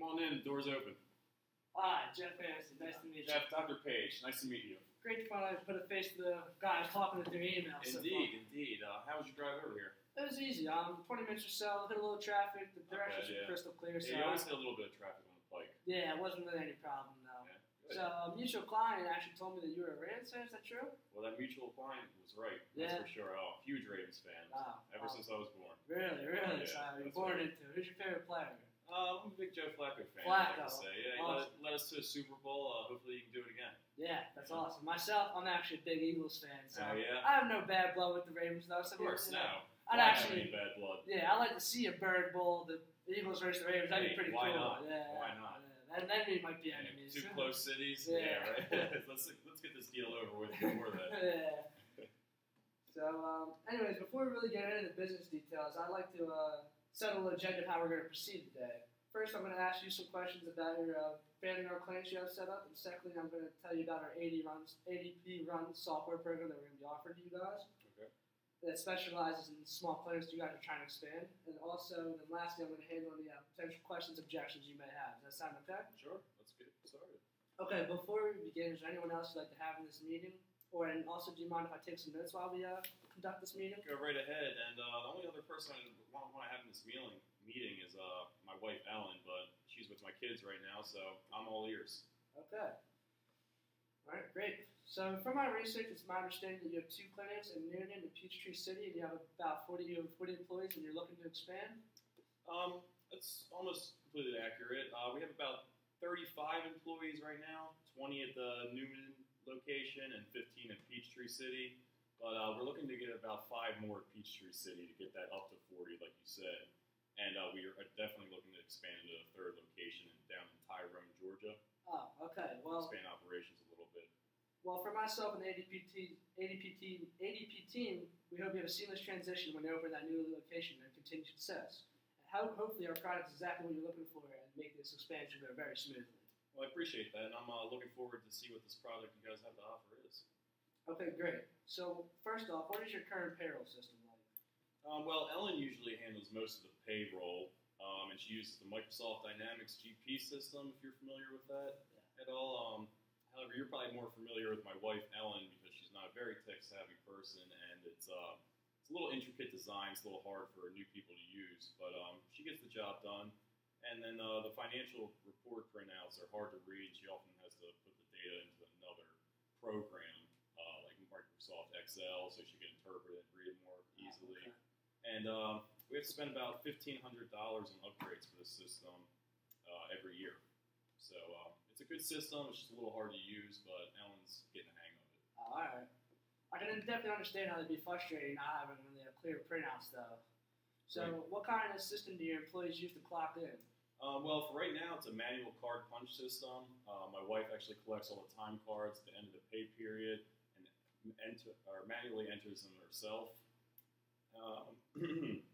Come on in. The door's open. Hi, Jeff Anstey. Nice to meet you. Jeff, Dr. Page. Nice to meet you. you. Great to finally put a face to the guys talking through email. so. Indeed, indeed. Uh, how was your drive over here? It was easy. Um, 20 minutes or so. Hit a little traffic. The directions yeah. were crystal clear. So Yeah, you always get a little bit of traffic on the pike. yeah, it wasn't really any problem though. Yeah. So a mutual client actually told me that you were a Rams fan. Is that true? well, that mutual client was right. Yeah. That's for sure. Oh, huge Ravens fan. Wow. Ever since I was born. Really, really. Yeah, so that's born right. into. it. Who's your favorite player? Uh, I'm a big Joe Flacco fan. Flacco. I like to say. Yeah, he Awesome. led, led us to a Super Bowl. Uh, hopefully, you can do it again. Yeah, that's awesome. Myself, I'm actually a big Eagles fan. So Oh, yeah? I have no bad blood with the Ravens though. So Of course, no. I'd Why actually. have any bad blood. Yeah, I like to see a bird bowl, the Eagles versus the Ravens. That'd be Hey, pretty why cool. not? Yeah, Why not? Yeah. And then we might be enemies. two close cities. Yeah. Yeah, right. let's let's get this deal over with before that. yeah. So, um, anyways, before we really get into the business details, I'd like to uh, settle the agenda of how we're going to proceed today. First, I'm going to ask you some questions about your uh, family our clients you have set up, and secondly, I'm going to tell you about our 80 runs, ADP run software program that we're going to be offering to you guys. Okay. that specializes in small players you guys are trying to expand. And also, then lastly, I'm going to handle any uh, potential questions, objections you may have. Does that sound okay? Sure. Let's get started. Okay, before we begin, is there anyone else you'd like to have in this meeting? Or, and also, do you mind if I take some notes while we uh, conduct this meeting? Go right ahead. And uh, the only other person I want, want to have in this meeting meeting is uh, my wife Ellen, but she's with my kids right now, so I'm all ears. Okay. All right, great. So, from my research, it's my understanding that you have two clinics in Newnan and Peachtree City, and you have about 40, you have 40 employees, and you're looking to expand. Um, that's almost completely accurate. Uh, we have about 35 employees right now, 20 at the Newnan location and 15 at Peachtree City. But uh, we're looking to get about five more at Peachtree City to get that up to 40, like you said. And uh, we are definitely looking to expand into a third location in, down in Tyrone, Georgia. Oh, okay. Well, expand operations a little bit. Well, for myself and the ADP, te- ADP, team, ADP team, we hope you have a seamless transition when you open that new location and continued success. And how, hopefully, our product is exactly what you're looking for and make this expansion go very smoothly. Well, I appreciate that, and I'm uh, looking forward to see what this product you guys have to offer is. Okay, great. So, first off, what is your current payroll system like? Um, well, Ellen usually handles most of the payroll, um, and she uses the Microsoft Dynamics GP system. If you're familiar with that at all, um, however, you're probably more familiar with my wife Ellen because she's not a very tech-savvy person, and it's uh, it's a little intricate design. It's a little hard for new people to use, but um, she gets the job done. And then uh, the financial report printouts are hard to read. She often has to put the data into another program, uh, like Microsoft Excel, so she can interpret it and read it more easily. Okay. And um, we have to spend about fifteen hundred dollars on upgrades for this system uh, every year. So um, it's a good system. It's just a little hard to use, but Ellen's getting the hang of it. Oh, all right. I can definitely understand how it'd be frustrating not having really a clear printouts, though. So, Right. what kind of system do your employees use to clock in? Um, well, for right now, it's a manual card punch system. Uh, my wife actually collects all the time cards at the end of the pay period and enter, or manually enters them herself. Um,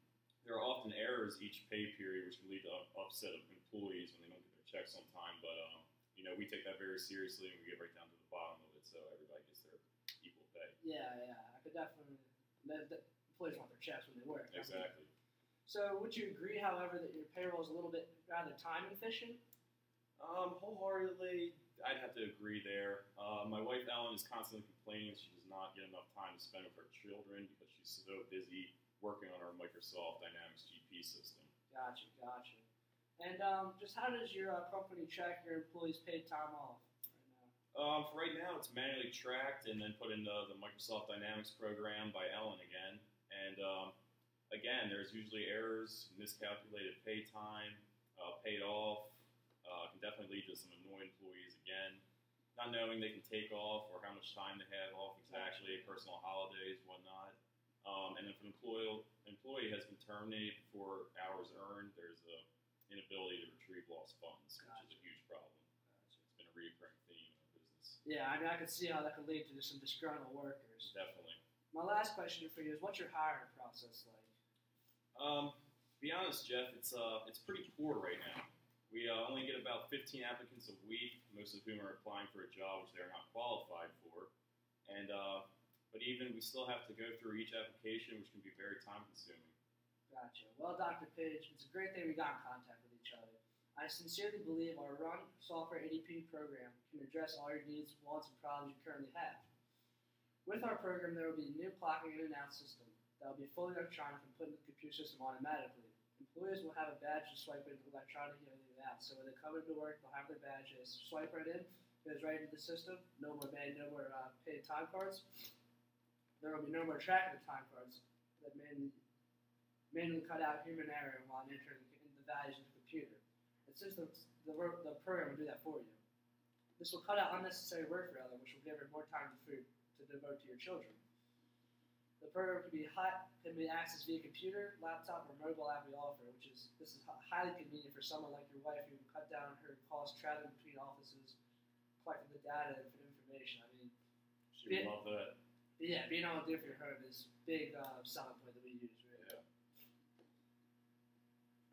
there are often errors each pay period, which can lead to up- upset of employees when they don't get their checks on time. But um, you know, we take that very seriously, and we get right down to the bottom of it, so everybody gets their equal pay. Yeah, yeah, I could definitely. The, the employees want their checks when they work. Exactly. So, would you agree, however, that your payroll is a little bit rather time efficient? Um, wholeheartedly, I'd have to agree there. Uh, my wife Ellen is constantly complaining she does not get enough time to spend with her children because she's so busy working on our Microsoft Dynamics GP system. Gotcha, gotcha. And um, just how does your uh, company track your employees' paid time off right now? Um, for right now, it's manually tracked and then put into the Microsoft Dynamics program by Ellen again. And um, again, there's usually errors, miscalculated pay time, uh, paid off. Uh, can definitely lead to some annoyed employees again, not knowing they can take off or how much time they have off exactly, personal holidays, whatnot. Um, and if an employee, employee has been terminated for hours earned, there's a inability to retrieve lost funds, which is a huge problem. Gotcha. It's been a recurring theme in our business. Yeah, I mean, I could see how that could lead to some disgruntled workers. Definitely. My last question for you is, what's your hiring process like? Um, to be honest, Jeff, it's uh, it's pretty poor right now. We uh, only get about 15 applicants a week, most of whom are applying for a job which they're not qualified for. And uh, but even we still have to go through each application, which can be very time consuming. Gotcha. Well, Dr. Page, it's a great thing we got in contact with each other. I sincerely believe our Run Software ADP program can address all your needs, wants, and problems you currently have. With our program, there will be a new clocking and out system that will be fully electronic and put in the computer system automatically. Employees will have a badge to swipe in electronically out. So when they come into work, they'll have their badge, swipe right in, goes right into the system. No more man, no more uh, paid time cards. There will be no more tracking of time cards that manually, manually cut out human error while entering the values into the computer. And since the, the, the program will do that for you, this will cut out unnecessary work for Ellen, which will give her more time to food to devote to your children. The program can be hot, can be accessed via computer, laptop, or mobile app we offer, which is this is highly convenient for someone like your wife who can cut down her cost traveling between offices, collecting the data and information. I mean, She would love that. yeah, being able to do it for your home is big uh, selling point that we use. Really. Yeah.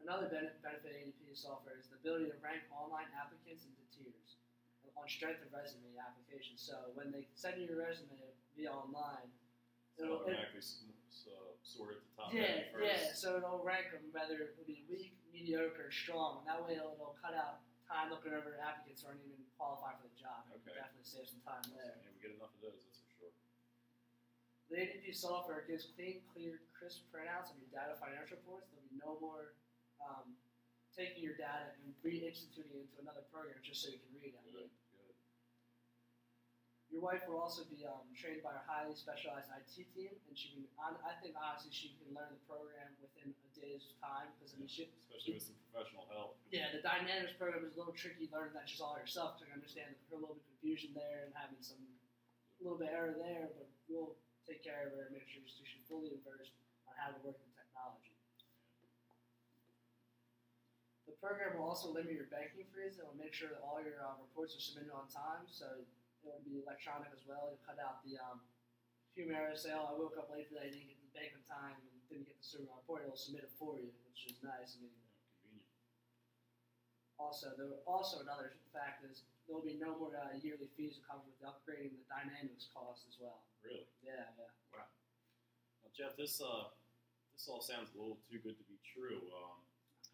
Another benefit, benefit of ADP software is the ability to rank online applicants into tiers on strength of resume applications. So when they send you your resume via online, So it'll, it, automatically uh, sort at the top yeah, first. yeah. So it'll rank them whether it will be weak, mediocre, or strong. And that way it'll, it'll cut out time looking over applicants who aren't even qualified for the job. Okay. definitely save some time there. Yeah, we get enough of those, that's for sure. The ADP software gives clean, clear, crisp printouts of your data financial reports. There'll be no more um, taking your data and reinstituting it into another program just so you can read it. Good. Your wife will also be um, trained by our highly specialized IT team, and she can. I think honestly, she can learn the program within a day's time because I mean, she, Especially with some professional help. yeah, the Dynamics program is a little tricky learning that just all yourself to understand a little bit of confusion there and having some a little bit of error there, but we'll take care of her and make sure she's fully versed on how to work the technology. The program will also limit your banking fees. and will make sure that all your uh, reports are submitted on time, so it would be electronic as well. It'll cut out the um. Say, oh, I woke up late today, didn't get to the bank on time, and didn't get the server report. It'll submit it for you, which is nice. I mean, convenient. also, there also another fact is there will be no more uh, yearly fees that come with the upgrading the Dynamics cost as well. Really? Yeah, yeah. Now, Jeff, this uh, this all sounds a little too good to be true. Um,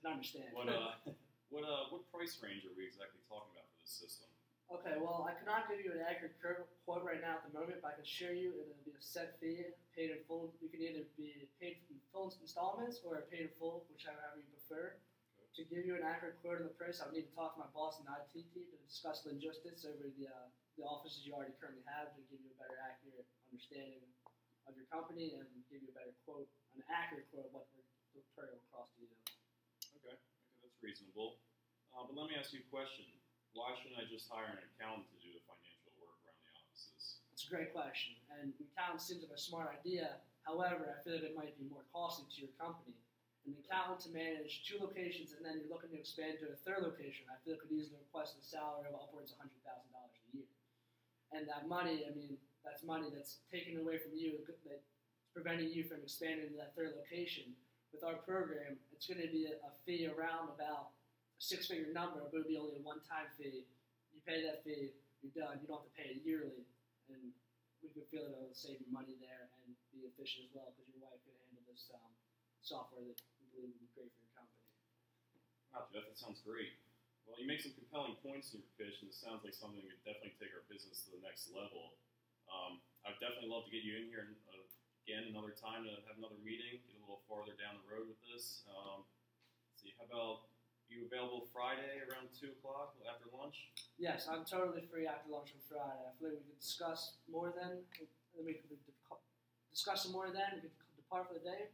I understand. what uh, what uh, what price range are we exactly talking about for this system? Okay, well, I cannot give you an accurate quote right now at the moment, but I can assure you it'll be a set fee, paid in full. You can either be paid in full installments or paid in full, whichever you prefer. To give you an accurate quote on the price, I'll need to talk to my boss in the IT team to discuss the logistics over the uh, the offices you already currently have to give you a better accurate understanding of your company and give you a better quote, an accurate quote of what the program will cost you. Okay, okay, that's reasonable. Uh, but let me ask you a question. Why shouldn't I just hire an accountant to do the financial work around the offices? It's a great question, and an accountant seems like a smart idea. However, I feel like it might be more costly to your company. An accountant to manage two locations, and then you're looking to expand to a third location, I feel could easily request a salary of upwards of hundred thousand dollars a year. And that money, I mean, that's money that's taken away from you, that's preventing you from expanding to that third location. With our program, it's going to be a fee around about a six-figure number, but it'll be only a one-time fee. You pay that fee, you're done. You don't have to pay it yearly and we could feel that it'll save you money there and be efficient as well because your wife could handle this um, software that we believe would be great for your company. Wow, Jeff, that sounds great. Well, you make some compelling points in your pitch, and it sounds like something that could definitely take our business to the next level. Um, I'd definitely love to get you in here uh, again another time to have another meeting, get a little farther down the road with this. Um, see, how about you available Friday around two o'clock after lunch? Yes, I'm totally free after lunch on Friday. I feel like we could discuss more then. Then we could discuss some more then. We could depart for the day.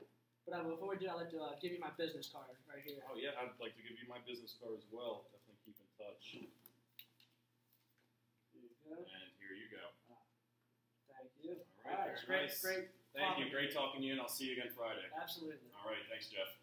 But uh, before we do, I'd like to uh, give you my business card right here. Oh yeah, I'd like to give you my business card as well. Definitely keep in touch. Go. And here you go. Thank you. All right, it's very great, nice. great. Thank you. Great talking to you, and I'll see you again Friday. Absolutely. All right, thanks, Jeff.